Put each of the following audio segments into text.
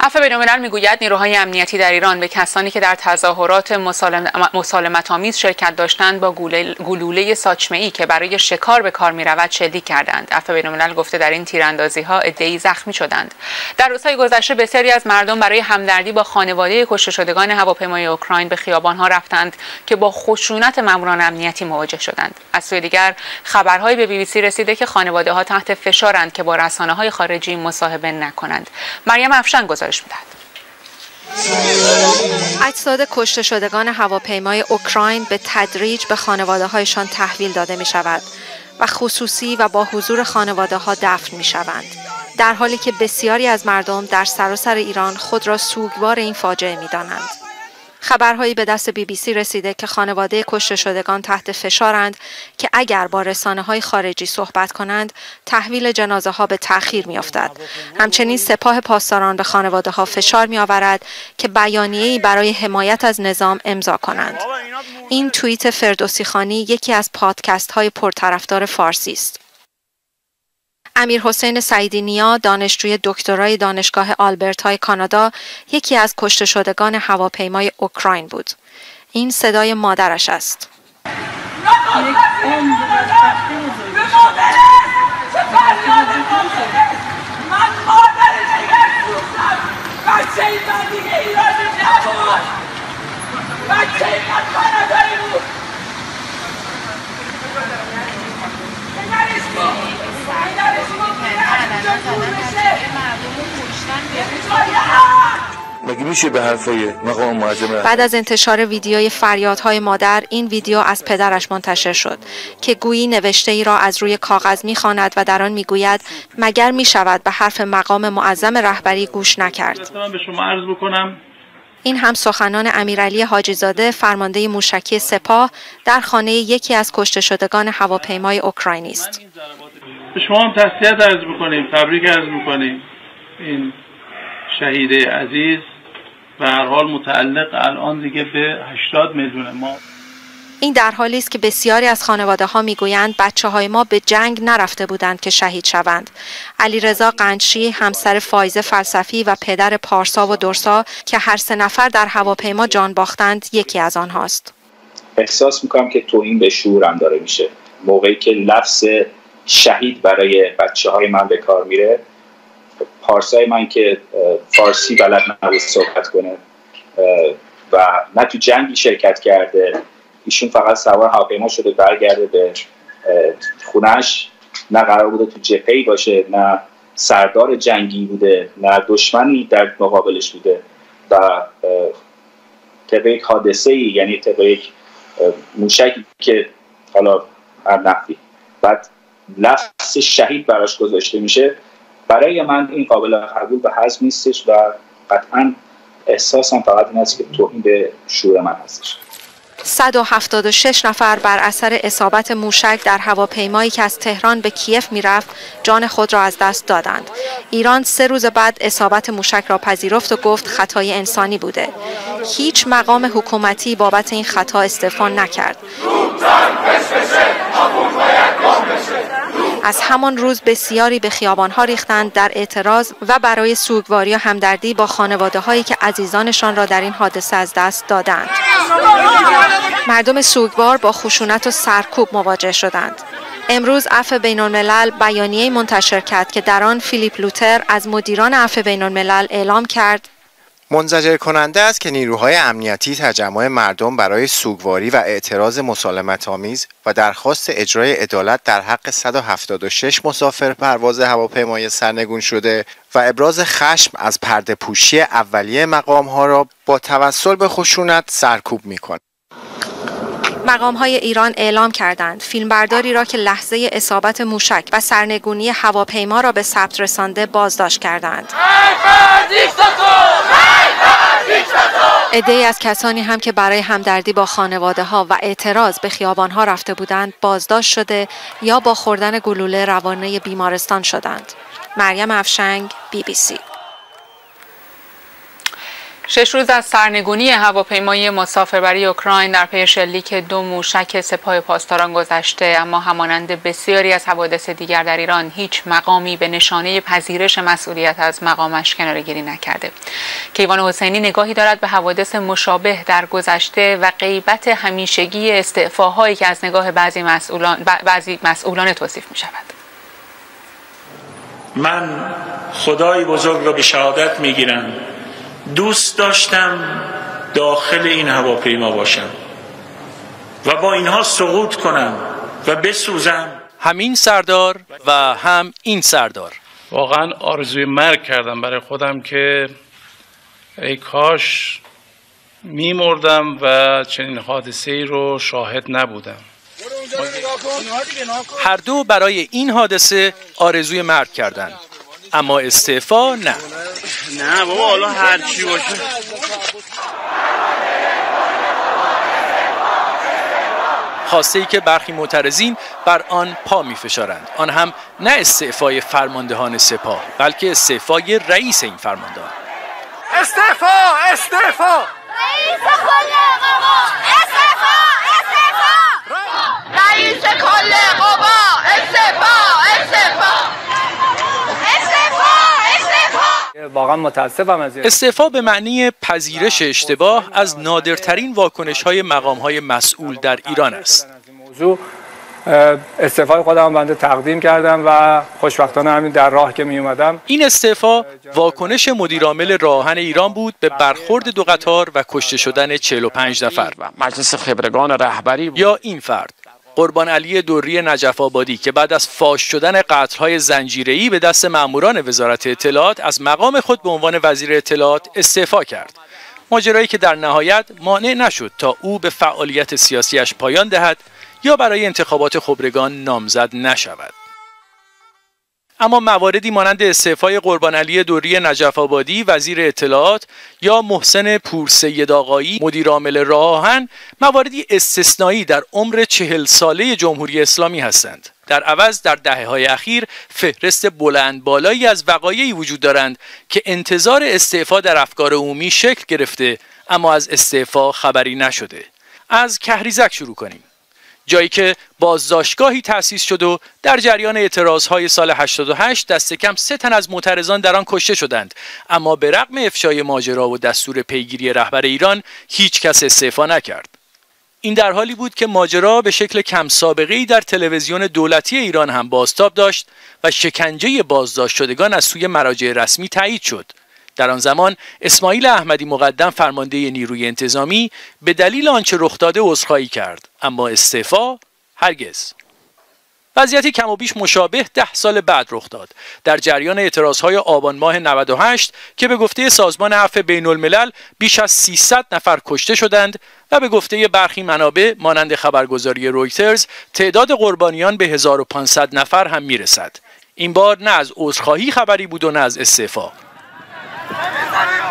عفو بینالملل می‌گوید نیروهای امنیتی در ایران به کسانی که در تظاهرات مسالمت آمیز شرکت داشتند با گلوله ساچمه ای که برای شکار به کار می رود شلیک کردند. عفو بینالملل گفته در این تیراندازی ها زخمی شدند. در روزهای گذشته بسیاری از مردم برای همدردی با خانواده کشته شدگان هواپیمای اوکراین به خیابان ها رفتند که با خشونت ماموران امنیتی مواجه شدند. از سوی دیگر خبرهایی به بی بی سی رسیده که خانواده ها تحت فشارند که با رسانه های خارجی مصاحبه نکنند. مریم افشان گزارش می‌دهد. اجساد کشته شدگان هواپیمای اوکراین به تدریج به خانواده هایشان تحویل داده می شود و خصوصی و با حضور خانواده ها دفن می شوند. در حالی که بسیاری از مردم در سراسر ایران خود را سوگوار این فاجعه می دانند. خبرهایی به دست بی بی سی رسیده که خانواده کشته شدگان تحت فشارند که اگر با رسانه های خارجی صحبت کنند تحویل جنازه ها به تأخیر می افتد. همچنین سپاه پاسداران به خانواده ها فشار می آورد که بیانیه‌ای برای حمایت از نظام امضا کنند. این توییت فردوسی خانی یکی از پادکست های پرطرفدار فارسی است. امیر حسین سعیدی نیا دانشجوی دکترای دانشگاه آلبرت های کانادا یکی از کشته شدگان هواپیمای اوکراین بود. این صدای مادرش است. مگه میشه به حرفای مقام معظم بعد از انتشار ویدیوی فریادهای مادر این ویدیو از پدرش منتشر شد که گویی نوشته ای را از روی کاغذ می‌خواند و در آن می‌گوید مگر می‌شود به حرف مقام معظم رهبری گوش نکرد؟ به شما عرض بکنم. این هم سخنان امیرعلی حاجیزاده فرمانده موشکی سپاه در خانه یکی از کشته شدگان هواپیمای اوکراینی است. به شما هم تسلیت عرض می‌کنیم تبریک عرض می‌کنیم این شهید عزیز و هر حال متعلق الان دیگه به 80 میلیون ما این در حالی است که بسیاری از خانواده ها می‌گویند بچه های ما به جنگ نرفته بودند که شهید شوند. علیرضا قنچی همسر فایز فلسفی و پدر پارسا و درسا که هر سه نفر در هواپیما جان باختند یکی از آنهاست. احساس می‌کنم که توهین به شعورم داره میشه. موقعی که لفظ شهید برای بچه های من به کار میره. پارسای من که فارسی بلد نبود صحبت کنه و نه تو جنگی شرکت کرده ایشون فقط سوار هواپیما شده برگرده به خونش. نه قرار بوده تو جپهی باشه نه سردار جنگی بوده نه دشمنی در مقابلش بوده. و طبق یک حادثه یعنی طبق یک موشکی که حالا هر نفی بعد لفظ شهید براش گذاشته میشه برای من این قابل قبول به حزم نیستش و قطعا احساسم فقط این است که توهین به شعور من هستش 176 نفر بر اثر اصابت موشک در هواپیمایی که از تهران به کیف می‌رفت جان خود را از دست دادند. ایران سه روز بعد اصابت موشک را پذیرفت و گفت خطای انسانی بوده. هیچ مقام حکومتی بابت این خطا استعفا نکرد. از همان روز بسیاری به خیابانها ریختند در اعتراض و برای سوگواری و همدردی با خانواده هایی که عزیزانشان را در این حادثه از دست دادند. مردم سوگوار با خشونت و سرکوب مواجه شدند. امروز عفو بین الملل بیانیه منتشر کرد که در آن فیلیپ لوتر از مدیران عفو بین الملل اعلام کرد منزجر کننده است که نیروهای امنیتی تجمع مردم برای سوگواری و اعتراض مسالمت آمیز و درخواست اجرای عدالت در حق 176 مسافر پرواز هواپیمای سرنگون شده و ابراز خشم از پرده پوشی اولیه مقام ها را با توسل به خشونت سرکوب می کند. مقام های ایران اعلام کردند فیلمبرداری را که لحظه اصابت موشک و سرنگونی هواپیما را به ثبت رسانده بازداشت کردند. ای از کسانی هم که برای همدردی با خانواده ها و اعتراض به خیابان ها رفته بودند بازداشت شده یا با خوردن گلوله روانه بیمارستان شدند. مریم افشنگ بی بی سی شش روز از سرنگونی هواپیمای مسافربری اوکراین در پی شلیک دو موشک سپاه پاسداران گذشته اما همانند بسیاری از حوادث دیگر در ایران هیچ مقامی به نشانه پذیرش مسئولیت از مقامش کنارگیری نکرده. کیوان حسینی نگاهی دارد به حوادث مشابه در گذشته و غیبت همیشگی استعفاهایی که از نگاه بعضی مسئولان, بعضی مسئولان توصیف می شود من خدای بزرگ را به شهادت می گیرم دوست داشتم داخل این هواپیما باشم و با اینها سقوط کنم و بسوزم. همین سردار و هم این سردار. واقعا آرزوی مرگ کردم برای خودم که ای کاش میمردم و چنین حادثه ای رو شاهد نبودم. هر دو برای این حادثه آرزوی مرگ کردند. اما استعفا نه. نه بابا حالا هر چی باشه. خواسته ای که برخی معترضین بر آن پا می فشارند آن هم نه استعفای فرماندهان سپاه بلکه استعفای رئیس این فرماندهان. استعفا استعفا! رئیس کل قوا استعفا استعفا! رئیس کل قوا استعفا استعفا! واقعا متاسفم از استعفا به معنی پذیرش اشتباه از نادرترین واکنش های مقام های مسئول در ایران است. موضوع استعفای خودم بنده تقدیم کردم و خوشبختانه همین در راه که می اومدم این استعفا واکنش مدیرعامل راهن ایران بود به برخورد دو قطار و کشته شدن 45 نفر. مجلس خبرگان رهبری یا این فرد. قربان علی دوری نجف آبادی که بعد از فاش شدن قتل‌های زنجیره‌ای به دست ماموران وزارت اطلاعات از مقام خود به عنوان وزیر اطلاعات استعفا کرد. ماجرایی که در نهایت مانع نشد تا او به فعالیت سیاسیش پایان دهد یا برای انتخابات خبرگان نامزد نشود. اما مواردی مانند استعفای قربان علی دوری نجف آبادی وزیر اطلاعات یا محسن پورسید آقایی مدیر عامل راهن مواردی استثنایی در عمر چهل ساله جمهوری اسلامی هستند. در عوض در دهه های اخیر فهرست بلند بالایی از وقایعی وجود دارند که انتظار استعفا در افکار عمومی شکل گرفته اما از استعفا خبری نشده. از کهریزک شروع کنیم. جایی که بازداشتگاهی تأسیس شد و در جریان اعتراضهای سال 88 دست کم سه تن از معترضان در آن کشته شدند. اما به رغم افشای ماجرا و دستور پیگیری رهبر ایران هیچ کس استعفا نکرد. این در حالی بود که ماجرا به شکل کم سابقه ای در تلویزیون دولتی ایران هم بازتاب داشت و شکنجه بازداشت شدگان از سوی مراجع رسمی تایید شد. در آن زمان اسماعیل احمدی مقدم فرمانده نیروی انتظامی به دلیل آنچه رخ داده عذرخواهی کرد. اما استعفا هرگز. وضعیتی کم و بیش مشابه ده سال بعد رخ داد. در جریان اعتراضهای آبان ماه 98 که به گفته سازمان عفو بین الملل بیش از 300 نفر کشته شدند و به گفته برخی منابع مانند خبرگزاری رویترز تعداد قربانیان به 1500 نفر هم می‌رسد. این بار نه از عذرخواهی خبری بود و نه از استعفا.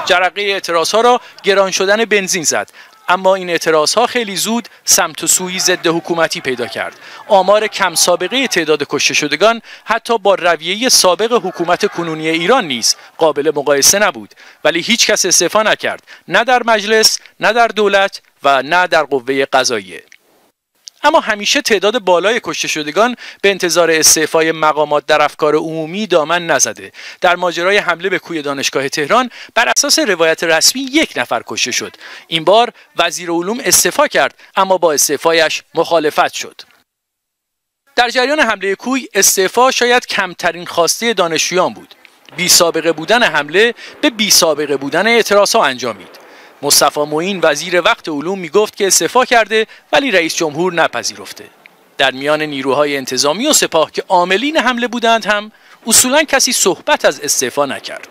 جرقه اعتراض ها را گران شدن بنزین زد. اما این اعتراض ها خیلی زود سمت و سوی ضد حکومتی پیدا کرد. آمار کم سابقه تعداد کشته شدگان حتی با رویه سابق حکومت کنونی ایران نیز قابل مقایسه نبود. ولی هیچ کس استعفا نکرد. نه در مجلس نه در دولت و نه در قوه قضاییه. اما همیشه تعداد بالای کشته شدگان به انتظار استعفای مقامات در افکار عمومی دامن نزده. در ماجرای حمله به کوی دانشگاه تهران بر اساس روایت رسمی یک نفر کشته شد. این بار وزیر علوم استعفا کرد اما با استعفایش مخالفت شد. در جریان حمله کوی استعفا شاید کمترین خواسته دانشجویان بود. بی سابقه بودن حمله به بی سابقه بودن اعتراض ها انجامید. مصطفی معین وزیر وقت علوم می‌گفت که استعفا کرده ولی رئیس جمهور نپذیرفته. در میان نیروهای انتظامی و سپاه که عاملین حمله بودند هم اصولا کسی صحبت از استعفا نکرد.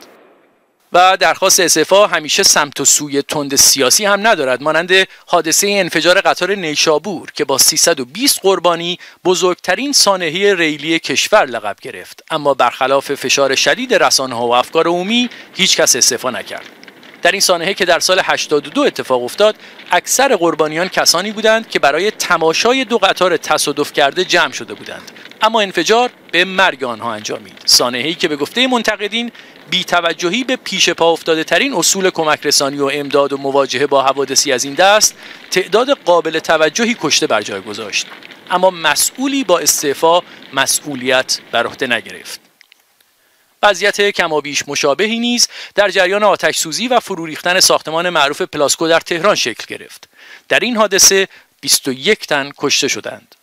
و درخواست استعفا همیشه سمت و سوی تند سیاسی هم ندارد مانند حادثه انفجار قطار نیشابور که با 320 قربانی بزرگترین سانحه ریلی کشور لقب گرفت. اما برخلاف فشار شدید رسانه و افکار عمومی هیچ کس استعفا نکرد. در این سانحه که در سال 82 اتفاق افتاد اکثر قربانیان کسانی بودند که برای تماشای دو قطار تصادف کرده جمع شده بودند. اما انفجار به مرگ آنها انجامید. سانحه‌ای که به گفته منتقدین بیتوجهی به پیش پا افتاده ترین اصول کمک رسانی و امداد و مواجهه با حوادثی از این دست تعداد قابل توجهی کشته بر جای گذاشت. اما مسئولی با استعفا مسئولیت بر عهده نگرفت. وضعیت کمابیش مشابهی نیز در جریان آتش سوزی و فرو ریختن ساختمان معروف پلاسکو در تهران شکل گرفت. در این حادثه 21 تن کشته شدند.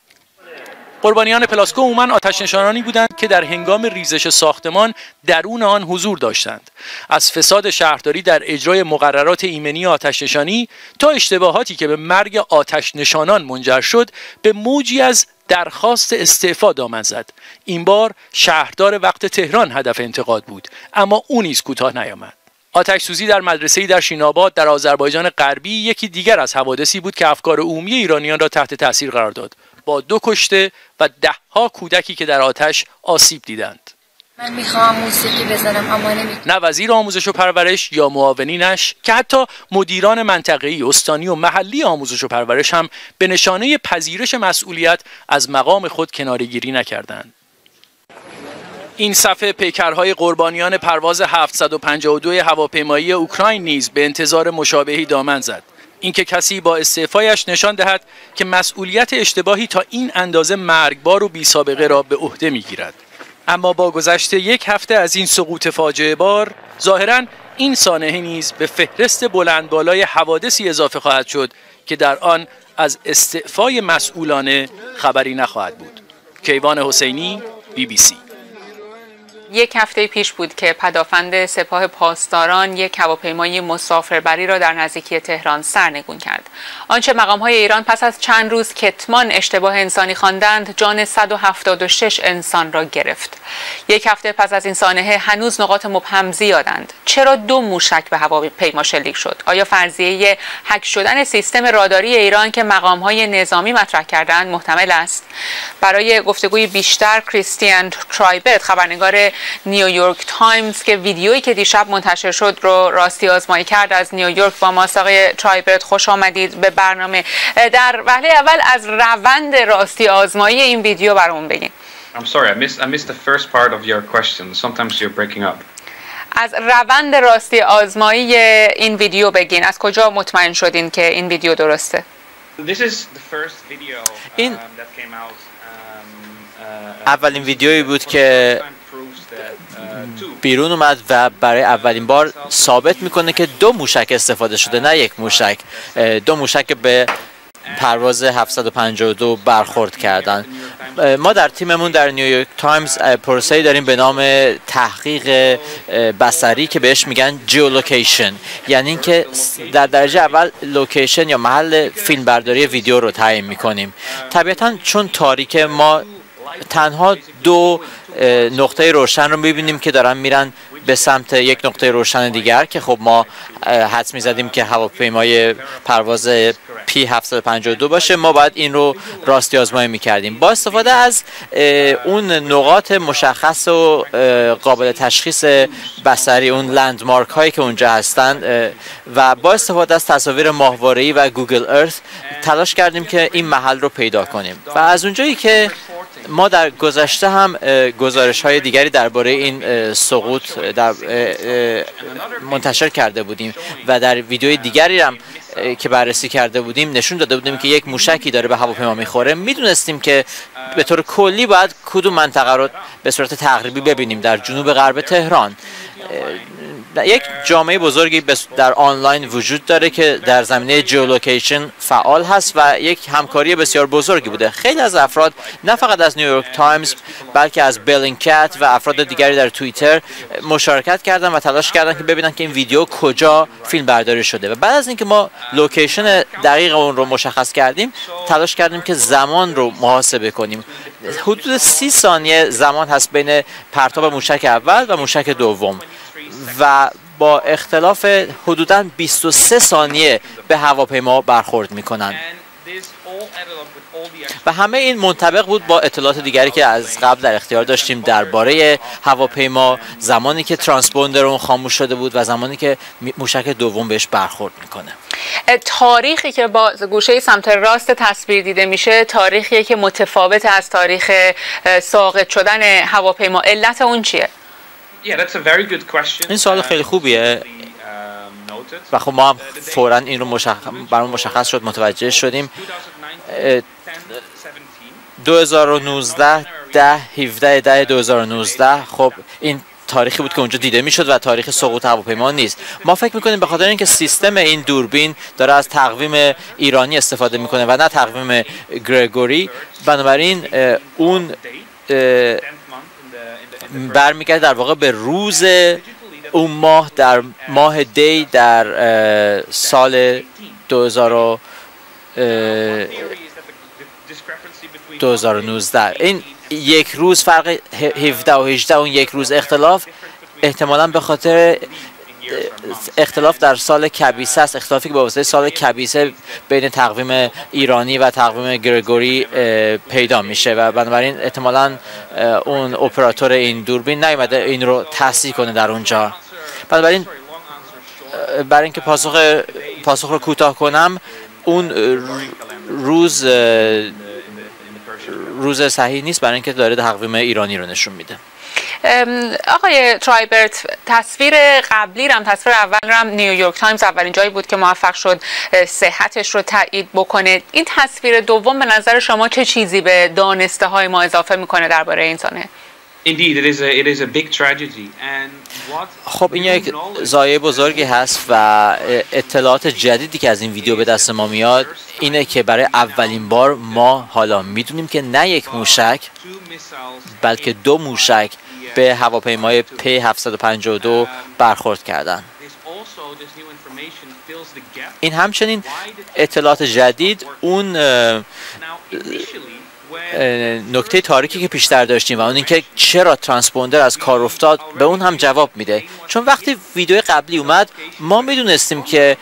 قربانیان پلاسکو عموما آتش نشانانی بودند که در هنگام ریزش ساختمان درون آن حضور داشتند. از فساد شهرداری در اجرای مقررات ایمنی آتش نشانی تا اشتباهاتی که به مرگ آتش نشانان منجر شد به موجی از درخواست استعفا دامن زد. این بار شهردار وقت تهران هدف انتقاد بود اما او نیز کوتاه نیامد. آتش سوزی در مدرسه در شیناباد در آذربایجان غربی یکی دیگر از حوادثی بود که افکار عمومی ایرانیان را تحت تاثیر قرار داد. با دو کشته و دهها کودکی که در آتش آسیب دیدند. من می‌خوام موسیقی بزنم اما نه وزیر آموزش و پرورش یا معاونینش که حتی مدیران منطقه‌ای استانی و محلی آموزش و پرورش هم به نشانه پذیرش مسئولیت از مقام خود کنارگیری نکردند. این صفحه پیکرهای قربانیان پرواز 752 هواپیمایی اوکراین نیز به انتظار مشابهی دامن زد. اینکه کسی با استعفایش نشان دهد که مسئولیت اشتباهی تا این اندازه مرگبار و بی سابقه را به عهده می‌گیرد. اما با گذشت یک هفته از این سقوط فاجعه بار ظاهرا این سانحه نیز به فهرست بلند بالای حوادثی اضافه خواهد شد که در آن از استعفای مسئولانه خبری نخواهد بود. کیوان حسینی بی بی سی. یک هفته پیش بود که پدافند سپاه پاسداران یک هواپیمای مسافربری را در نزدیکی تهران سرنگون کرد. آنچه مقام های ایران پس از چند روز کتمان اشتباه انسانی خواندند جان 176 انسان را گرفت. یک هفته پس از این سانحه هنوز نقاط مبهم زیادند. چرا دو موشک به هواپیما شلیک شد؟ آیا فرضیه هک شدن سیستم راداری ایران که مقام های نظامی مطرح کردند محتمل است؟ برای گفتگوی بیشتر کریستیان ترایبرت خبرنگار نیویورک تایمز که ویدیویی که دیشب منتشر شد رو راستی آزمایی کرد از نیویورک با ما آقای ترایبرت خوش آمدید به برنامه در وهله اول از روند راستی آزمایی این ویدیو برامون بگین I'm sorry, I missed, I missed the first part of your question. Sometimes you're breaking up. از روند راستی آزمایی این ویدیو بگین از کجا مطمئن شدین که این ویدیو درسته This is the first video um, این that came out. Um, uh, اولین ویدیویی بود که بیرون اومد و برای اولین بار ثابت می‌کنه که دو موشک استفاده شده نه یک موشک. دو موشک به پرواز 752 برخورد کردن. ما در تیممون در نیویورک تایمز اه، پروسه‌ای داریم به نام تحقیق بصری که بهش میگن geolocation. یعنی اینکه در درجه اول location یا محل فیلم برداری ویدیو رو تعیین می‌کنیم. طبیعتا چون تاریکه ما تنها دو نقطه روشن رو می‌بینیم که دارن میرن به سمت یک نقطه روشن دیگر که خب ما حدس می‌زدیم که هواپیمای پرواز پی 752 باشه. ما باید این رو راستی آزمایی می‌کردیم. با استفاده از اون نقاط مشخص و قابل تشخیص بصری اون لندمارک هایی که اونجا هستن اه، و با استفاده از تصاویر ماهواره‌ای و گوگل ارث تلاش کردیم که این محل رو پیدا کنیم. و از اونجایی که ما در گذشته هم گزارش های دیگری درباره این سقوط در منتشر کرده بودیم. و در ویدیوی دیگری هم که بررسی کرده بودیم نشون داده بودیم که یک موشکی داره به هواپیما می‌خوره. می‌دونستیم که به طور کلی باید کدوم منطقه رو به صورت تقریبی ببینیم در جنوب غرب تهران. یک جامعه بزرگی در آنلاین وجود داره که در زمینه geolocation فعال هست و یک همکاری بسیار بزرگی بوده. خیلی از افراد نه فقط از نیویورک تایمز بلکه از بلینگکت و افراد دیگری در توییتر مشارکت کردن و تلاش کردن که ببینن که این ویدیو کجا فیلم برداری شده. و بعد از اینکه ما location دقیق اون رو مشخص کردیم تلاش کردیم که زمان رو محاسبه کنیم. حدود سی ثانیه زمان هست بین پرتاب موشک اول و موشک دوم. و با اختلاف حدودا 23 ثانیه به هواپیما برخورد می‌کنن و همه این منطبق بود با اطلاعات دیگری که از قبل در اختیار داشتیم درباره هواپیما زمانی که ترانسپوندر اون خاموش شده بود و زمانی که موشک دوم بهش برخورد می‌کنه. تاریخی که با گوشه سمت راست تصویر دیده میشه تاریخی که متفاوت از تاریخ ساقط شدن هواپیما. علت اون چیه؟ این سوال خیلی خوبیه. و خب ما هم فورا این رو برام مشخص شد متوجه شدیم. 2019 ده 17 ده 2019 خب این تاریخی بود که اونجا دیده می‌شد و تاریخ سقوط هواپیما نیست. ما فکر می‌کنیم به خاطر اینکه سیستم این دوربین داره از تقویم ایرانی استفاده می‌کنه و نه تقویم گرگوری بنابراین اون برمیگرده در واقع به روز اون ماه در ماه دی در سال 2000 2019 این یک روز فرق 17 و 18 اون یک روز اختلاف احتمالا به خاطر اختلاف در سال کبیسه است. اختلافی که به واسطه سال کبیسه بین تقویم ایرانی و تقویم گرگوری پیدا میشه و بنابراین احتمالا اون اپراتور این دوربین نیومده این رو تصحیح کنه در اونجا. بنابراین برای اینکه پاسخ پاسخ رو کوتاه کنم اون روز روز صحیح نیست برای اینکه داره تقویم ایرانی رو نشون میده. آقای ترایبرت تصویر قبلی رم تصویر اول رم نیویورک تایمز اولین جایی بود که موفق شد صحتش رو تایید بکنه. این تصویر دوم به نظر شما چه چیزی به دانسته های ما اضافه می‌کنه درباره این سانه خب این یک ضایعه بزرگی هست و اطلاعات جدیدی که از این ویدیو به دست ما میاد اینه که برای اولین بار ما حالا می‌دونیم که نه یک موشک بلکه دو موشک به هواپیمای پ 752 برخورد کردن. این همچنین اطلاعات جدید اون نکته تاریکی که پیشتر داشتیم و اون اینکه چرا ترانسپوندر از کار افتاد به اون هم جواب میده. چون وقتی ویدیو قبلی اومد ما می‌دونستیم که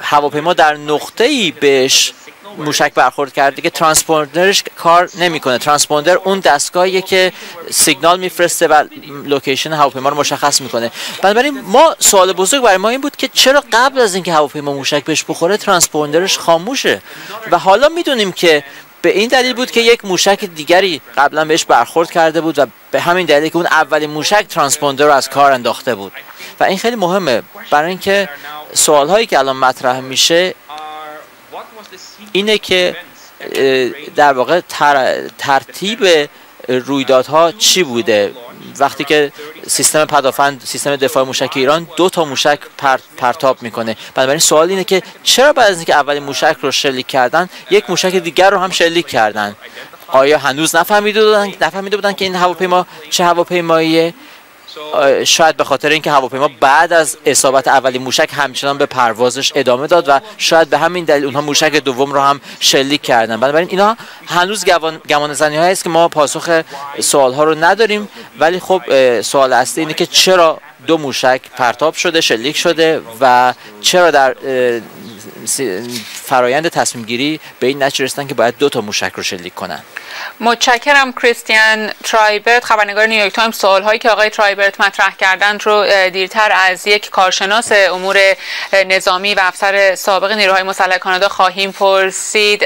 هواپیما در نقطه ای بهش موشک برخورد کرده که ترانسپوندرش کار نمی‌کنه. ترانسپوندر اون دستگاهیه که سیگنال میفرسته و location هواپیما رو مشخص می‌کنه. بنابراین ما سوال بزرگ برای ما این بود که چرا قبل از اینکه هواپیما موشک بهش بخوره ترانسپوندرش خاموشه؟ و حالا می‌دونیم که به این دلیل بود که یک موشک دیگری قبلا بهش برخورد کرده بود و به همین دلیل که اون اولین موشک ترانسپوندر رو از کار انداخته بود. و این خیلی مهمه. برای اینکه سوال هایی که الان مطرح میشه اینه که در واقع ترتیب رویدادها چی بوده؟ وقتی که سیستم پدافند سیستم دفاع موشک ایران دو تا موشک پرتاب می‌کنه. بنابراین سوال اینه که چرا بعد از اینکه اولین موشک رو شلیک کردن یک موشک دیگر رو هم شلیک کردن؟ آیا هنوز نفهمیده بودن نفهمیده بودن که این هواپیما چه هواپیماییه؟ شاید به خاطر اینکه هواپیما بعد از اصابت اولی موشک همچنان به پروازش ادامه داد و شاید به همین دلیل اونها موشک دوم رو هم شلیک کردن. بنابراین اینا هنوز گمان زنی است که ما پاسخ سوال ها رو نداریم ولی خب سوال اصلی اینه که چرا دو موشک پرتاب شده شلیک شده و چرا در فرایند تصمیم گیری به این نتیجه رسیدن که باید دو تا موشک رو شلیک کنن. متشکرم کریستیان ترایبرت خبرنگار نیویورک تایمز. سوال هایی که آقای ترایبرت مطرح کردند رو دیرتر از یک کارشناس امور نظامی و افسر سابق نیروهای مسلح کانادا خواهیم پرسید.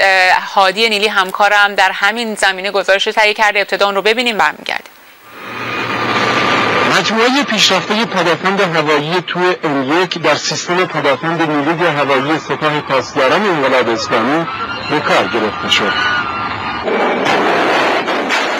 هادی نیلی همکارم در همین زمینه گزارش تهیه کرده. ابتدا رو ببینیم برمیگردیم. مجموعه پیشرفته پدافند هوایی تور M1 در سیستم پدافند نیروی هوایی سپاه پاسداران انقلاب اسلامی به کار گرفته شد.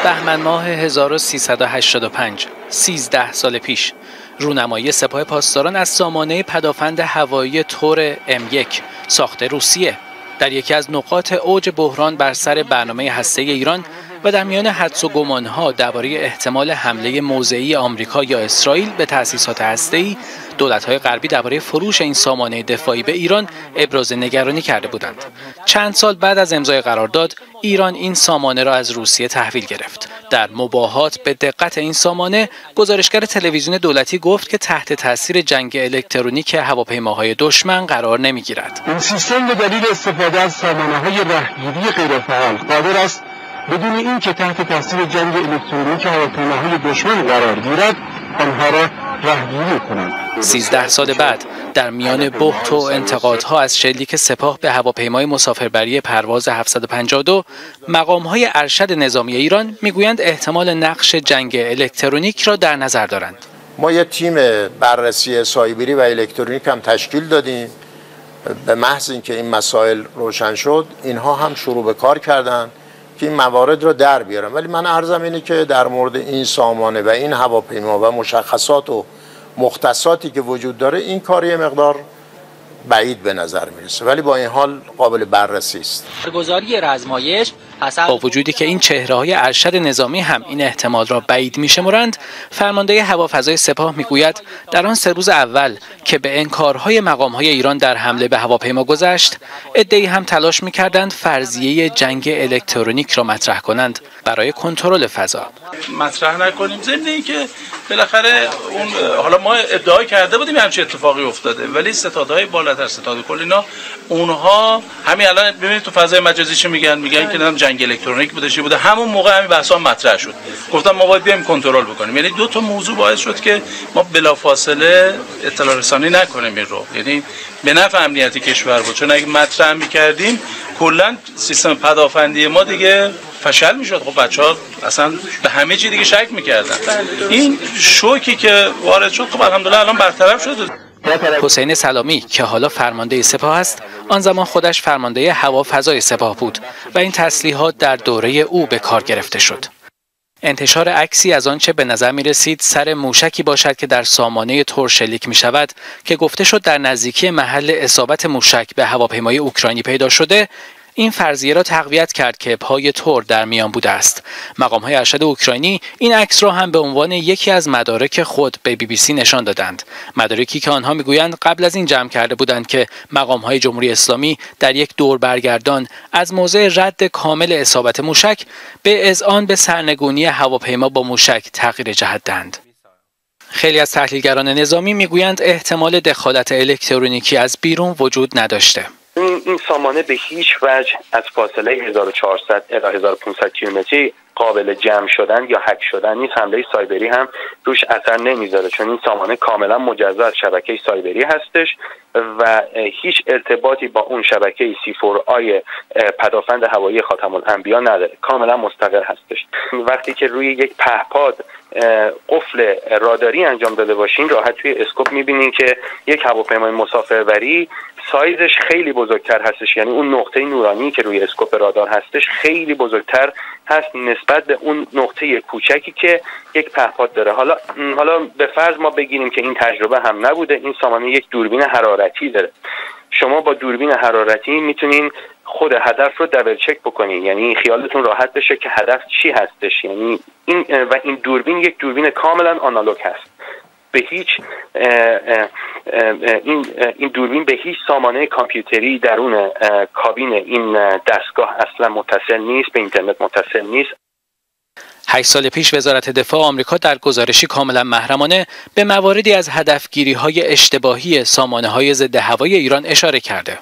بهمن ماه 1385 13 سال پیش رونمایی سپاه پاسداران از سامانه پدافند هوایی تور M1 ساخت روسیه در یکی از نقاط اوج بحران بر سر برنامه هسته ایران و در میان حدس و گمانها درباره احتمال حمله موضعی آمریکا یا اسرائیل به تأسیسات هسته‌ای دولت‌های غربی درباره فروش این سامانه دفاعی به ایران ابراز نگرانی کرده بودند. چند سال بعد از امضای قرارداد ایران این سامانه را از روسیه تحویل گرفت. در مباهات به دقت این سامانه گزارشگر تلویزیون دولتی گفت که تحت تاثیر جنگ الکترونیک هواپیماهای دشمن قرار نمی‌گیرد. این سیستم به دلیل استفاده از سامانه‌های رهگیری غیرفعال قادر است بدون اینکه تحت تاثیر جنگ الکترونیک هواپیماهای دشمن قرار گیرد آنها را رهگیری کنند. سیزده سال بعد در میان بحت و انتقادها از شلیک سپاه به هواپیمای مسافربری پرواز 752 مقامهای ارشد نظامی ایران می‌گویند احتمال نقش جنگ الکترونیک را در نظر دارند. ما یه تیم بررسی سایبری و الکترونیک هم تشکیل دادیم. به محض اینکه این مسائل روشن شد اینها هم شروع به کار کردن که این موارد رو در بیارن ولی من عرضم اینه که در مورد این سامانه و این هواپیما و مشخصات و مختصاتی که وجود داره این کار یه مقدار بعید به نظر می‌رسه ولی با این حال قابل بررسی است. برگزاری رزمایش با وجودی که این چهره های ارشد نظامی هم این احتمال را بعید میشمرند فرمانده هوافضای سپاه می‌گوید در آن سه روز اول که به انکارهای مقامهای ایران در حمله به هواپیما گذشت عدهای هم تلاش می‌کردند فرضیه جنگ الکترونیک را مطرح کنند برای کنترل فضا. مطرح نکنیم. ضمن که بالاخره اون حالا ما ادعای کرده بودیم همچین اتفاقی افتاده ولی ستادهای بالاتر ستاد کل اینا اونها همین الان ببینید تو فضای مجازی چی میگن؟ میگن که نام جنگ الکترونیک بوده چی بوده. همون موقع همین بحثا مطرح شد. گفتم ما باید بیایم کنترل بکنیم. یعنی دو تا موضوع باعث شد که ما بلافاصله اطلاع رسانی نکنیم این رو. یعنی به نفع امنیت کشور بود. چون اگه مطرح می‌کردیم کلا سیستم پدافندی ما دیگه فشل می‌شد. خب بچه ها اصلا به همه چی دیگه شک می‌کردن. این شوکی که وارد شد خب الحمدلله الان برطرف شده. حسین سلامی که حالا فرمانده سپاه است آن زمان خودش فرمانده هوافضای سپاه بود و این تسلیحات در دوره او به کار گرفته شد. انتشار عکسی از آنچه به نظر می رسید سر موشکی باشد که در سامانه تور شلیک می شود که گفته شد در نزدیکی محل اصابت موشک به هواپیمای اوکراینی پیدا شده این فرضیه را تقویت کرد که پای تور در میان بوده است. مقام های ارشد اوکراینی این عکس را هم به عنوان یکی از مدارک خود به بی بی سی نشان دادند. مدارکی که آنها می‌گویند قبل از این جمع کرده بودند که مقام های جمهوری اسلامی در یک دور برگردان از موضع رد کامل اصابت موشک به اذعان به سرنگونی هواپیما با موشک تغییر جهت دهند. خیلی از تحلیلگران نظامی می‌گویند احتمال دخالت الکترونیکی از بیرون وجود نداشته. این, سامانه به هیچ وجه از فاصله 1400 الی 1500 کیلومتری قابل jam شدن یا هک شدن نیست. حمله سایبری هم روش اثر نمی‌ذاره چون این سامانه کاملا مجزا از شبکه سایبری هستش و هیچ ارتباطی با اون شبکه C4I پدافند هوایی خاتم الانبیا نداره. کاملا مستقل هستش. وقتی که روی یک پهپاد قفل راداری انجام داده باشین راحت توی scope می‌بینین که یک هواپیمای مسافربری سایزش خیلی بزرگتر هستش. یعنی اون نقطه نورانی که روی اسکوپ رادار هستش خیلی بزرگتر هست نسبت به اون نقطه کوچکی که یک پهپاد داره. حالا حالا به فرض ما بگیریم که این تجربه هم نبوده. این سامانه یک دوربین حرارتی داره. شما با دوربین حرارتی می‌تونین خود هدف رو دبل چک بکنین. یعنی خیالتون راحت بشه که هدف چی هستش. یعنی این و این دوربین یک دوربین کاملا آنالوگ هست. به هیچ این این دوربین به هیچ سامانه کامپیوتری درون کابین این دستگاه اصلا متصل نیست به اینترنت متصل نیست هشت سال پیش وزارت دفاع آمریکا در گزارشی کاملا محرمانه به مواردی از هدفگیری های اشتباهی سامانه های ضد هوایی ایران اشاره کرده.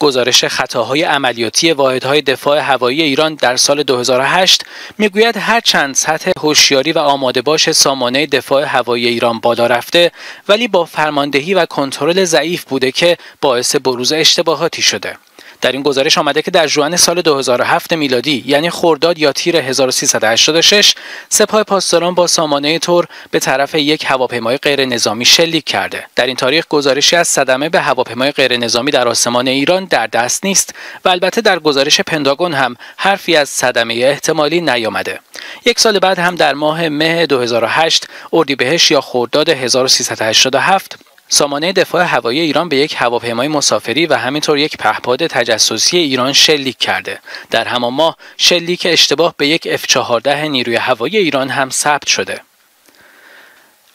گزارش خطاهای عملیاتی واحدهای دفاع هوایی ایران در سال 2008 می‌گوید هر چند سطح هوشیاری و آماده باش سامانه دفاع هوایی ایران بالا رفته ولی با فرماندهی و کنترل ضعیف بوده که باعث بروز اشتباهاتی شده. در این گزارش آمده که در جوان سال 2007 میلادی یعنی خرداد یا تیر 1386 سپاه پاسداران با سامانه تور به طرف یک هواپیمای غیر نظامی شلیک کرده. در این تاریخ گزارشی از صدمه به هواپیمای غیر نظامی در آسمان ایران در دست نیست و البته در گزارش پنتاگون هم حرفی از صدمه احتمالی نیامده. یک سال بعد هم در ماه مه 2008 اردیبهشت یا خرداد 1387 سامانه دفاع هوایی ایران به یک هواپیمای مسافری و همینطور یک پهپاد تجسسی ایران شلیک کرده. در همان ماه شلیک اشتباه به یک F-14 نیروی هوایی ایران هم ثبت شده.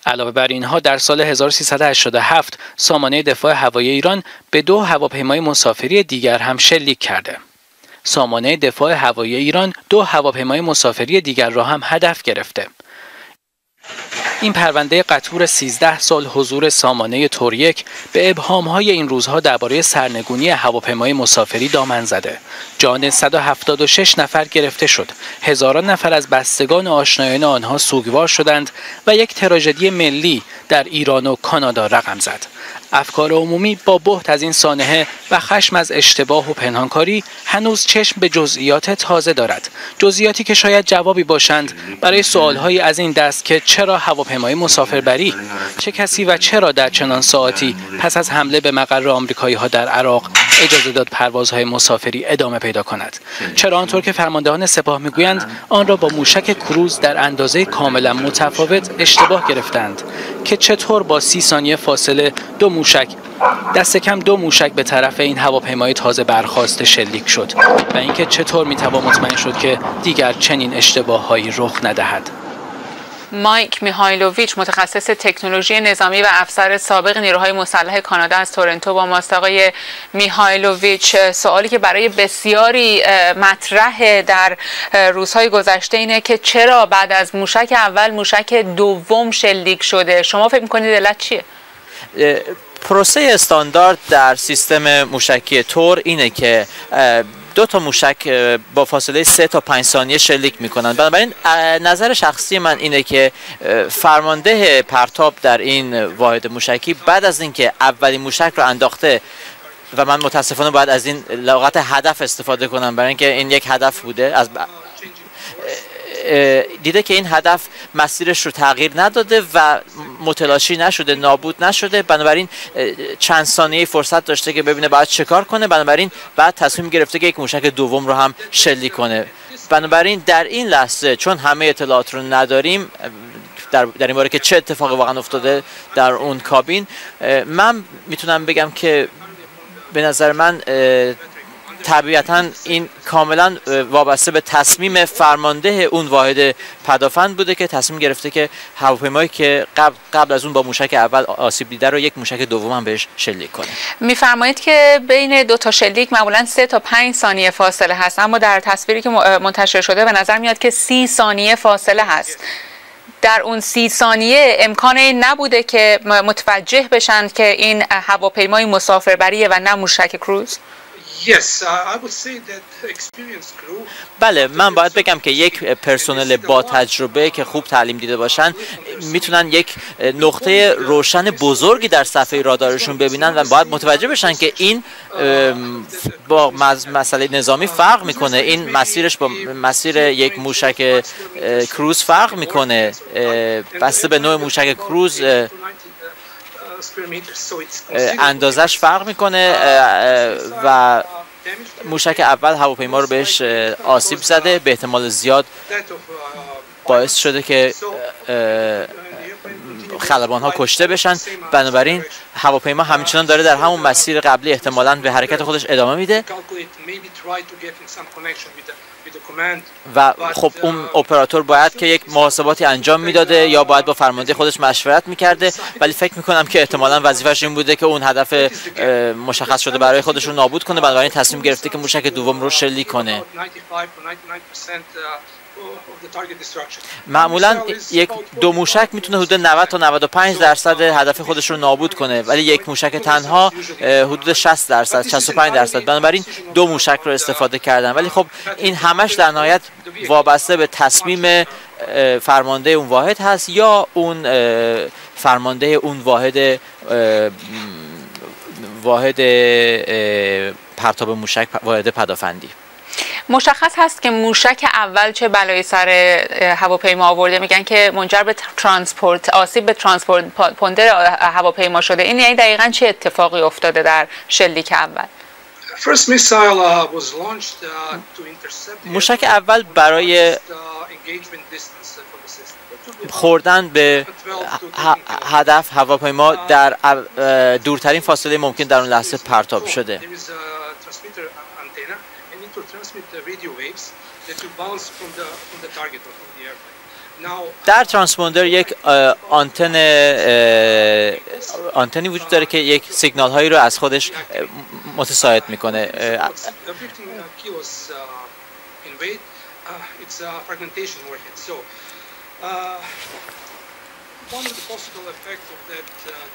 علاوه بر اینها در سال 1387 سامانه دفاع هوایی ایران به دو هواپیمای مسافری دیگر هم شلیک کرده. سامانه دفاع هوایی ایران دو هواپیمای مسافری دیگر را هم هدف گرفته. این پرونده قطور 13 سال حضور سامانه توریک به ابهامهای این روزها درباره سرنگونی هواپیمای مسافری دامن زده. جان 176 نفر گرفته شد. هزاران نفر از بستگان آشنایان آنها سوگوار شدند و یک تراژدی ملی در ایران و کانادا رقم زد. افکار عمومی با بهت از این سانحه و خشم از اشتباه و پنهانکاری هنوز چشم به جزئیات تازه دارد جزئیاتی که شاید جوابی باشند برای سوالهایی از این دست که چرا هواپیمای مسافربری چه کسی و چرا در چنان ساعتی پس از حمله به مقر آمریکایی ها در عراق اجازه داد پروازهای مسافری ادامه پیدا کند. چرا آنطور که فرماندهان سپاه می‌گویند آن را با موشک کروز در اندازه کاملا متفاوت اشتباه گرفتند که چطور با سی ثانیه فاصله دو موشک دست کم دو موشک به طرف این هواپیمای تازه برخواسته شلیک شد و اینکه چطور می‌توان مطمئن شد که دیگر چنین اشتباههایی رخ ندهد. مایک میهایلوویچ متخصص تکنولوژی نظامی و افسر سابق نیروهای مسلح کانادا از تورنتو با ماست. آقای میهایلوویچ سوالی که برای بسیاری مطرح در روزهای گذشته اینه که چرا بعد از موشک اول موشک دوم شلیک شده؟ شما فکر می‌کنید علت چیه؟ پروسه استاندارد در سیستم موشکی تور اینه که دو تا موشک با فاصله سه تا پنج ثانیه شلیک می‌کنن. بنابراین نظر شخصی من اینه که فرمانده پرتاب در این واحد موشکی بعد از اینکه اولین موشک رو انداخته و من متاسفانه باید از این لغت هدف استفاده کنم برای اینکه این یک هدف بوده. از دیده که این هدف مسیرش رو تغییر نداده و متلاشی نشده نابود نشده. بنابراین چند ثانیه فرصت داشته که ببینه باید چه کار کنه. بنابراین بعد تصمیم گرفته که یک موشک دوم رو هم شلی کنه. بنابراین در این لحظه چون همه اطلاعات رو نداریم در, در این باره که چه اتفاقی واقعا افتاده در اون کابین من می‌تونم بگم که به نظر من طبیعتا این کاملا وابسته به تصمیم فرمانده اون واحد پدافند بوده که تصمیم گرفته که هواپیمایی که قبل, قبل از اون با موشک اول آسیب دیده رو یک موشک دوم هم بهش شلیک کنه. میفرمایید که بین دو تا شلیک معمولا سه تا پنج ثانیه فاصله هست اما در تصویری که منتشر شده به نظر میاد که سی ثانیه فاصله هست. در اون سی ثانیه امکان نبوده که متوجه بشن که این هواپیمای مسافربریه و نه موشک کروز؟ بله من باید بگم که یک پرسنل با تجربه که خوب تعلیم دیده باشن می‌تونن یک نقطه روشن بزرگی در صفحه رادارشون ببینن و باید متوجه بشن که این با مسئله نظامی فرق می‌کنه. این مسیرش با مسیر یک موشک کروز فرق می‌کنه. بسته به نوع موشک کروز اندازش فرق می‌کنه و موشک اول هواپیما رو بهش آسیب زده به احتمال زیاد باعث شده که خلبان ها کشته بشن. بنابراین هواپیما همچنان داره در همون مسیر قبلی احتمالاً به حرکت خودش ادامه میده. و خب اون اپراتور باید که یک محاسباتی انجام می‌داده یا باید با فرمانده خودش مشورت می‌کرده. ولی فکر می‌کنم که احتمالا وظیفش این بوده که اون هدف مشخص شده برای خودش رو نابود کنه. بنابراین تصمیم گرفته که موشک دوم رو شلیک کنه. معمولا یک دو موشک می‌تونه حدود 90 تا 95 درصد هدف خودش رو نابود کنه ولی یک موشک تنها حدود 60 درصد 65 درصد. بنابراین دو موشک رو استفاده کردن. ولی خب این همش در نهایت وابسته به تصمیم فرمانده اون واحد هست یا اون فرمانده اون واحد واحد پرتاب موشک واحد پدافندی. مشخص هست که موشک اول چه بلایی سر هواپیما آورده؟ میگن که منجر به transport آسیب به ترانسپورت پوندر هواپیما شده. این یعنی دقیقا چه اتفاقی افتاده در شلیک اول؟ موشک اول برای خوردن به هدف هواپیما در دورترین فاصله ممکن در اون لحظه پرتاب شده. در ترانسپوندر یک آنتن آنتنی وجود داره که یک سیگنال هایی رو از خودش متساعد می‌کنه.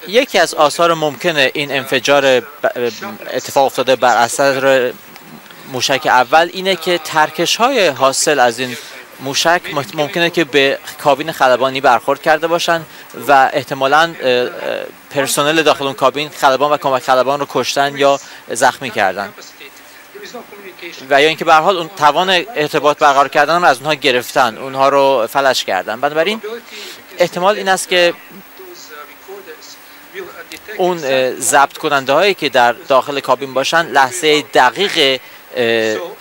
یکی از آثار ممکنه این انفجار اتفاق افتاده بر اثر موشک اول اینه که ترکش های حاصل از این موشک ممکنه که به کابین خلبانی برخورد کرده باشن و احتمالا پرسنل داخل اون کابین خلبان و کمک خلبان رو کشتن یا زخمی کردن. و یا اینکه به حال اون توان ارتباط برقرار کردن رو از اونها گرفتن اونها رو فلش کردن. بنابراین احتمال این است که اون ضبط کننده هایی که در داخل کابین باشن لحظه دقیق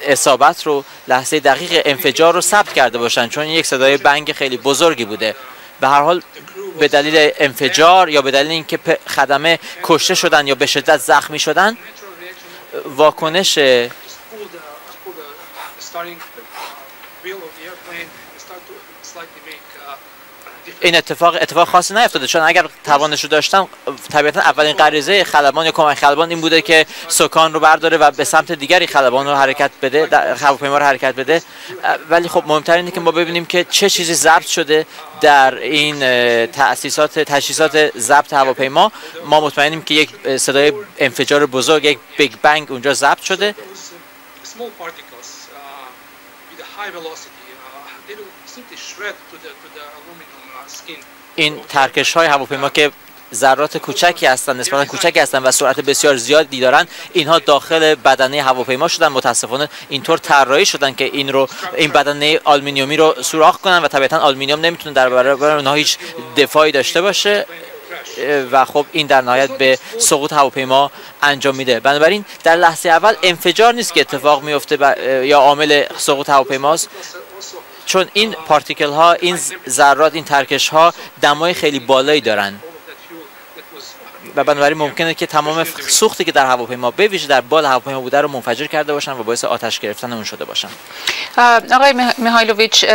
اصابت رو لحظه دقیق انفجار رو ثبت کرده باشن چون یک صدای بنگ خیلی بزرگی بوده. به هر حال به دلیل انفجار یا به دلیل اینکه خدمه کشته شدن یا به شدت زخمی شدن واکنش این اتفاق اتفاق خاصی نیفتاده. چون اگر توانش رو داشتن طبیعتا اولین غریزه خلبان یا کمک خلبان این بوده که سکان رو برداره و به سمت دیگری خلبان رو حرکت بده هواپیما رو حرکت بده. ولی خب مهمتر اینه که ما ببینیم که چه چیزی ضبط شده در این تاسیسات تجهیزات ضبط هواپیما. ما مطمئنیم که یک صدای انفجار بزرگ یک big bang اونجا ضبط شده. این ترکش های هواپیما که ذرات کوچکی هستند نسبتا کوچکی هستند و سرعت بسیار زیادی دارند اینها داخل بدنه هواپیما شدن. متاسفانه اینطور طراحی شدن که این رو این بدنه آلومینیومی رو سوراخ کنن و طبیعتا آلومینیوم نمی‌تونه در برابر اونها هیچ دفاعی داشته باشه و خب این در نهایت به سقوط هواپیما انجام میده. بنابراین در لحظه اول انفجار نیست که اتفاق میفته یا عامل سقوط هواپیماست. چون این particle ها این ذرات این ترکش ها دمای خیلی بالایی دارن. و بنابراین ممکنه که تمام سوختی که در هواپیما به در بال هواپیما بوده رو منفجر کرده باشن و باعث آتش گرفتن اون شده باشن آقای میهایلوویچ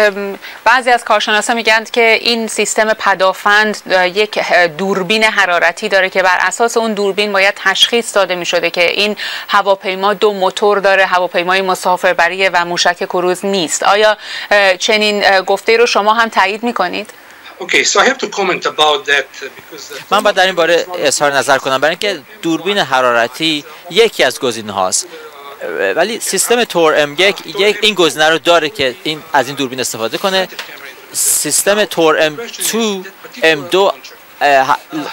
بعضی از کارشناسا میگن که این سیستم پدافند یک دوربین حرارتی داره که بر اساس اون دوربین باید تشخیص داده می شده که این هواپیما دو موتور داره هواپیمای مسافربری و موشک کروز نیست آیا چنین گفته رو شما هم تایید می‌کنید؟ Okay, so I have to comment about that because من باید در این باره اظهار نظر کنم. برای اینکه دوربین حرارتی یکی از گزینه هاست. ولی سیستم تور ام یک این گزینه رو داره که این از این دوربین استفاده کنه. سیستم تور ام 2 ام 2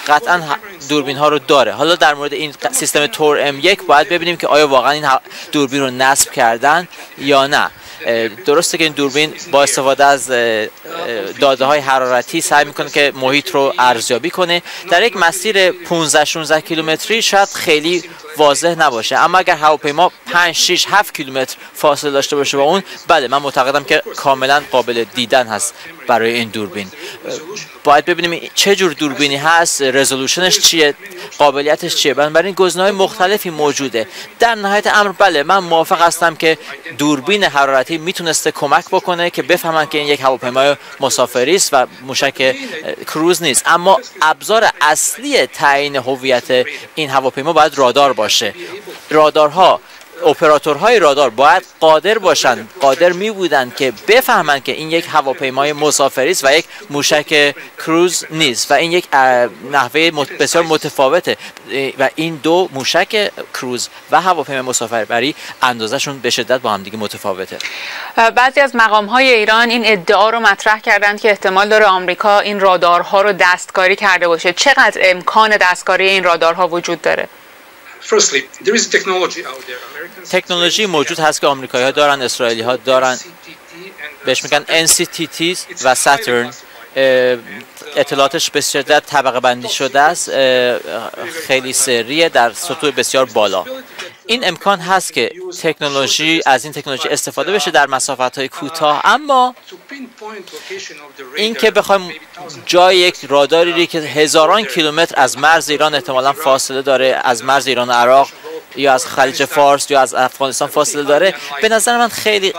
قطعا دوربین ها رو داره. حالا در مورد این سیستم تور ام یک باید ببینیم که آیا واقعا این دوربین رو نصب کردن یا نه. درسته که این دوربین با استفاده از داده های حرارتی سعی می‌کنه که محیط رو ارزیابی کنه. در یک مسیر 15 16 کیلومتری شاید خیلی واضح نباشه. اما اگر هواپیما 5 6 7 کیلومتر فاصله داشته باشه با اون بله من معتقدم که کاملا قابل دیدن هست برای این دوربین. باید ببینیم چه جور دوربینی هست رزولوشنش چیه قابلیتش چیه. بنابراین گزینه‌های مختلفی موجوده. در نهایت امر بله من موافق هستم که دوربین حرارتی می‌تونسته کمک بکنه که بفهمن که این یک هواپیمای مسافری است و موشک کروز نیست. اما ابزار اصلی تعیین هویت این هواپیما باید رادار باشه. رادارها اپراتورهای رادار باید قادر باشند. قادر می بودند که بفهمند که این یک هواپیمای مسافری است و یک موشک کروز نیست و این یک نحوه بسیار متفاوته. و این دو موشک کروز و هواپیمای مسافربری اندازشون به شدت با هم دیگه متفاوته. بعضی از مقام های ایران این ادعا رو مطرح کردند که احتمال داره آمریکا این رادارها رو دستکاری کرده باشه. چقدر امکان دستکاری این رادارها وجود داره؟ تکنولوژی موجود هست که آمریکایی ها دارن. اسرائیلی ها دارن بهش میگن NCTT و ساترن اطلاعاتش به شدت طبقه بندی شده است. خیلی سریه در سطوح بسیار بالا. این امکان هست که تکنولوژی از این تکنولوژی استفاده بشه در مسافت های کوتاه. اما این که بخوایم جای یک راداری که هزاران کیلومتر از مرز ایران احتمالا فاصله داره از مرز ایران و عراق یا از خلیج فارس یا از افغانستان فاصله داره به نظر من خیلی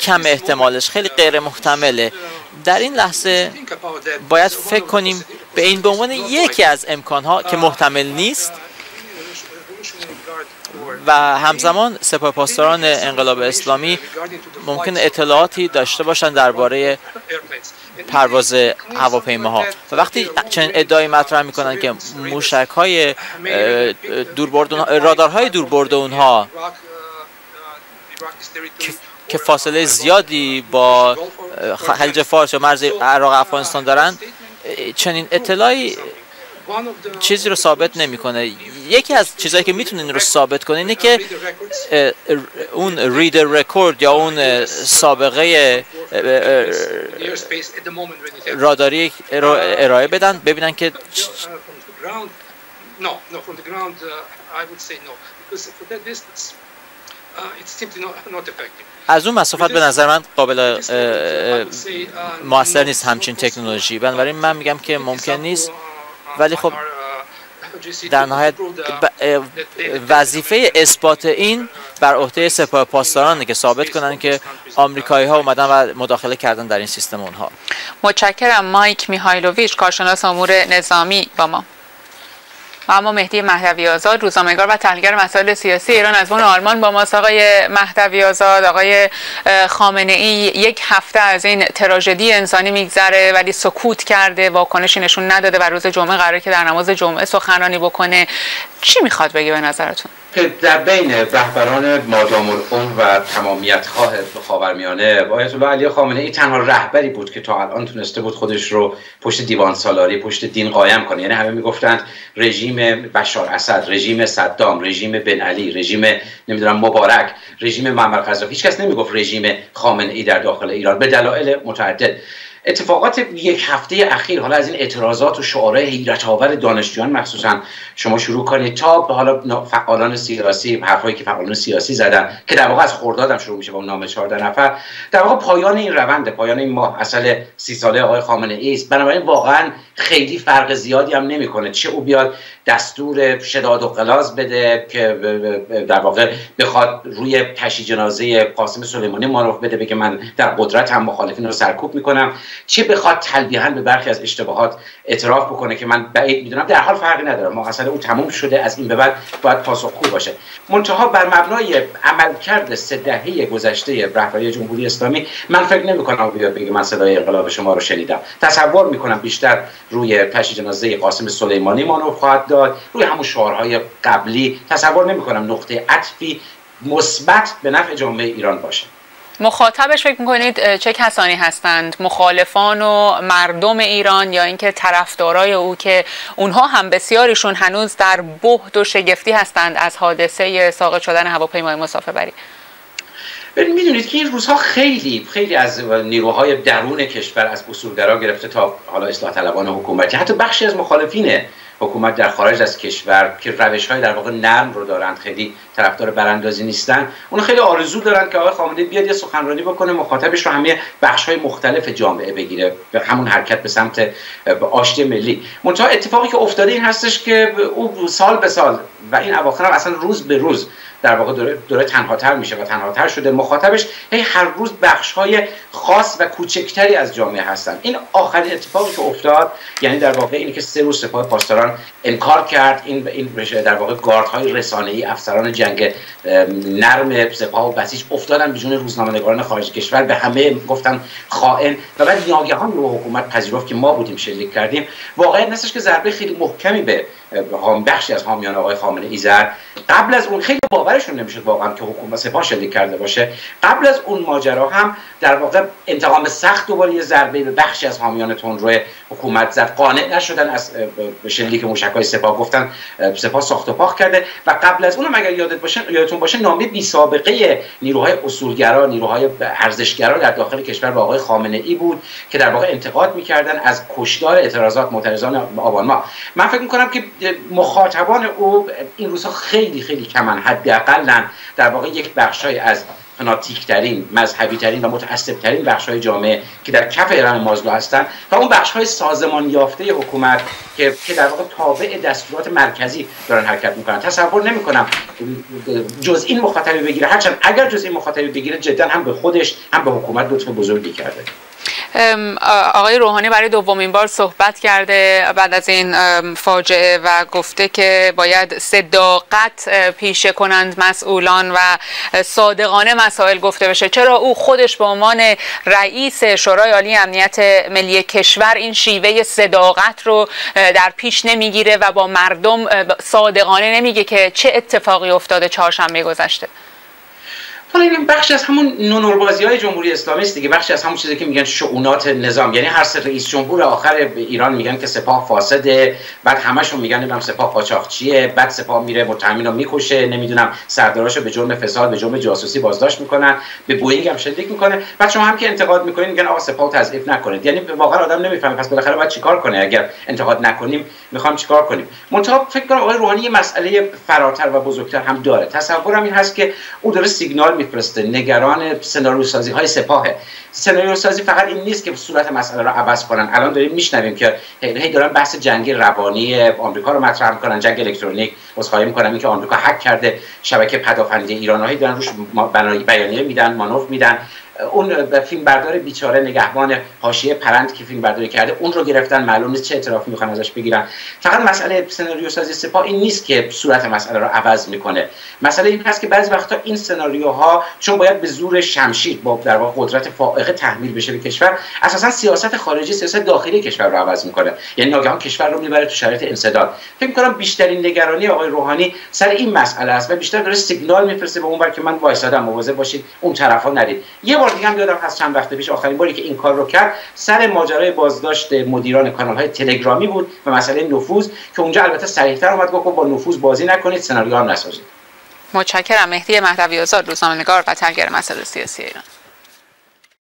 کم احتمالش خیلی غیر محتمله. در این لحظه باید فکر کنیم به این به عنوان یکی از امکانها که محتمل نیست و همزمان سپاه پاسداران انقلاب اسلامی ممکن اطلاعاتی داشته باشند درباره پرواز هواپیماها. و وقتی چنین ادعایی مطرح می‌کنن که موشک های دوربرد رادارهای دوربرد اونها که فاصله زیادی با خلیج فارس یا مرز عراق افغانستان دارن چنین اطلاعی چیزی رو ثابت نمی‌کنه. یکی از چیزهایی که می‌تونه این رو ثابت کنه اینه که اون ریدر رکورد یا اون سابقه راداری رو ارائه بدن ببینن که از اون مسافت به نظر من قابل موثر نیست همچین تکنولوژی. بنابراین من میگم که ممکن نیست. ولی خب در نهایت وظیفه اثبات این بر عهده سپاه پاسدارانه که ثابت کنن که آمریکایی ها اومدن و مداخله کردن در این سیستم اونها. متشکرم مایک میهایلوویچ کارشناس امور نظامی با ما. و اما مهدی مهدوی آزاد روزنامه‌نگار و تحلیلگر مسائل سیاسی ایران. از اون آلمان با ماست آقای مهدوی آزاد. آقای خامنه ای یک هفته از این تراژدی انسانی میگذره ولی سکوت کرده واکنشی نشون نداده و روز جمعه قراره که در نماز جمعه سخنرانی بکنه. چی می‌خواد بگه به نظرتون؟ در بین رهبران مادام العمر و تمامیت خواه خاورمیانه آیت الله علی خامنه ای تنها رهبری بود که تا الان تونسته بود خودش رو پشت دیوان سالاری پشت دین قایم کنه. یعنی همه می‌گفتند رژیم بشار اسد رژیم صدام رژیم بن علی رژیم نمی‌دونم مبارک رژیم معمر قذافی هیچ کس نمی‌گفت رژیم خامنه ای در داخل ایران. به دلایل متعدد. اتفاقات یک هفته اخیر حالا از این اعتراضات و شعارهای حیرت آور دانشجویان مخصوصا شما شروع کنید تا به حالا فعالان سیاسی حرفایی که فعالان سیاسی زدن که در واقع از خردادم شروع میشه با اون نام 14 نفر در واقع پایان این روند پایان این ماه اصل سی ساله آقای خامنه ای است. بنابراین واقعا خیلی فرق زیادی هم نمی‌کنه. چه او بیاد دستور شداد و قلاز بده که در واقع بخواد روی تشی جنازه قاسم سلیمانی مانور بده بگه من در قدرت هم مخالفین رو سرکوب می‌کنم. چه بخواد تلبیحا به برخی از اشتباهات اعتراف بکنه که من بعید می‌دونم. در حال فرقی نداره. مقصد او تموم شده. از این به بعد باید پاسخگو باشه. منتها بر مبنای عملکرد سه دهه گذشته رهبری جمهوری اسلامی من فکر نمی کنم بیاد بگه من صدای انقلاب شما رو شنیدم. تصور می‌کنم بیشتر روی تشی جنازه قاسم سلیمانی مانور خواهد داد. روی همون شعارهای قبلی تصور نمی کنم نقطه عطفی مثبت به نفع جامعه ایران باشه. مخاطبش فکر می‌کنید چه کسانی هستند؟ مخالفان و مردم ایران یا اینکه طرفدارای او که اونها هم بسیاریشون هنوز در بهد و شگفتی هستند از حادثه ساقط شدن هواپیمای مسافربری؟ می‌دونید که این روزها خیلی خیلی از نیروهای درون کشور از اصولگرا گرفته تا حالا اصلاح طلبان حکومتی. حتی بخشی از مخالفین حکومت در خارج از کشور که روش های در واقع نرم رو دارند خیلی طرفدار براندازی نیستن. اون خیلی آرزو دارن که آقای خامنه‌ای بیاد یه سخنرانی بکنه مخاطبش رو همه بخش های مختلف جامعه بگیره. به همون حرکت به سمت آشتی ملی. منتها اتفاقی که افتاده این هستش که او سال به سال و این اواخر هم اصلا روز به روز در واقع داره, داره تنها میشه و تنها تر شده. مخاطبش هی هر روز بخش های خاص و کوچکتری از جامعه هستن. این آخرین اتفاقی که افتاد یعنی در واقع اینی که سه روز سپاه پاسداران انکار کرد. این این در واقع گارد های رسانه ای افسران جنگ نرم سپاه و بسیج افتادن بیجون روزنامه‌نگاران خارج کشور به همه گفتن خائن. و بعد ناگهان رو حکومت پذیرفت که ما بودیم شلیک کردیم. واقعا نستش که ضربه خیلی محکمی به بخشی از حامیان آقای خامنه ای زد. قبل از اون خیلی باورشون نمی‌شد واقعا که حکومت سپاه شلیک کرده باشه. قبل از اون ماجرا هم در واقع انتقام سخت دوباره یه ضربه به بخشی از حامیان تندرو حکومت زد. قانع نشدن از شلیک موشکای سپاه گفتن سپاه ساخت و پاخ کرده. و قبل از اونم اگر یادت باشه یادتون باشه نامه بی سابقه نیروهای اصولگرا نیروهای ارزشگرا در داخل کشور به آقای خامنه ای بود که در واقع انتقاد می‌کردن از کشدار اعتراضات معترضان آبان ما. من فکر می‌کنم که مخاطبان او این روزها خیلی خیلی کمن حداقل در واقع یک بخشای از فناتیک ترین مذهبی ترین و متعصب ترین بخش های جامعه که در کف ایران مازلو هستند و اون بخش های سازمان یافته حکومت که که در واقع تابع دستورات مرکزی دارن حرکت می‌کنن. تصور نمی‌کنم جز این مخاطبی بگیره. هرچند اگر جز این مخاطبی بگیره جدا هم به خودش هم به حکومت لطف بزرگی کرده. آقای روحانی برای دومین بار صحبت کرده بعد از این فاجعه و گفته که باید صداقت پیشه کنند مسئولان و صادقانه مسائل گفته بشه. چرا او خودش به عنوان رئیس شورای عالی امنیت ملی کشور این شیوه صداقت رو در پیش نمی‌گیره و با مردم صادقانه نمیگه که چه اتفاقی افتاده چهارشنبه گذشته؟ حالا این بخش از همون نونوربازی های جمهوری اسلامی است دیگه. بخش از همون چیزی که میگن شعونات نظام. یعنی هر سه رئیس جمهور آخر ایران میگن که سپاه فاسده بعد همشون میگن نمی‌دونم سپاه قاچاقچیه بعد سپاه میره متهمین رو می‌کشه نمی‌دونم سرداراشو به جرم فساد به جرم جاسوسی بازداشت می‌کنن به بوئینگ هم شلیک می‌کنه. بعد شما هم که انتقاد می‌کنین میگن آقا سپاه تضعیف نکنید. یعنی واقعا آدم نمی‌فهمه. پس بالاخره باید چیکار کنه؟ اگر انتقاد نکنیم می‌خوام چیکار کنیم؟ منتها فکر کنم آقای روحانی مسئله فراتر و بزرگتر هم داره. تصورم این هست که او داره سیگنال میفرسته. نگران سناریو سازی های سپاهه. سناریو سازی فقط این نیست که صورت مسئله رو عوض کنن. الان داریم میشنویم که هی دارن بحث جنگ روانی آمریکا رو مطرح می‌کنن جنگ الکترونیک عذرخواهی می‌کنن اینکه آمریکا هک کرده شبکه پدافندی ایرانی دارن روش بیانیه میدن مانور میدن. اون فیلم بردار بیچاره نگهبان حاشیه پرند که فیلم برداری کرده اون رو گرفتن معلوم نیست چه اعترافی می‌خوان ازش بگیرن. فقط مسئله سناریو سازی سپاه این نیست که صورت مسئله رو عوض می‌کنه. مسئله این هست که بعضی وقتا این سناریوها چون باید به زور شمشیر با در واقع قدرت فائقه تحمیل بشه به کشور اساسا سیاست خارجی سیاست داخلی کشور رو عوض می‌کنه. یعنی ناگهان کشور رو می‌بره تو شرایط انسداد. فکر می‌کنم بیشترین نگرانی آقای روحانی سر این مسئله است و بیشتر داره سیگنال میفرسته به اون که من وایسادم مواظب باشید اون طرفا نرید یه بار دیگه هم یادم هست چند وقت پیش آخرین باری که این کار رو کرد سر ماجرای بازداشت مدیران کانال های تلگرامی بود و مسئله نفوذ که اونجا البته صریح‌تر اومد گفت با نفوذ بازی نکنید سناریو هم نسازید. متشکرم. مهدی مهدوی آزاد روزنامه‌نگار و تحلیلگر مسائل سیاسی ایران.